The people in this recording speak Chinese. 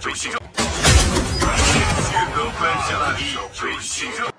最牺牲。选择分下了一最。